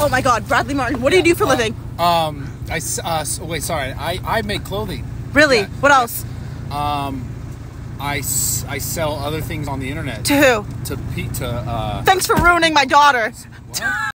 Oh my God, Bradley Martin. What do you do for a uh, living? Um, I uh, so- wait. Sorry, I I make clothing. Really? Yeah. What else? Um, I I sell other things on the internet To who? to pe- to uh. Thanks for ruining my daughter. What?